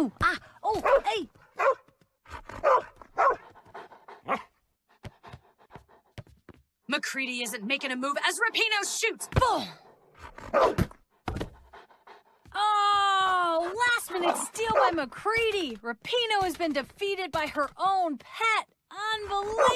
Oh, ah, oh, hey. McCready isn't making a move as Rapinoe shoots. Boom. Oh, last minute steal by McCready. Rapinoe has been defeated by her own pet. Unbelievable.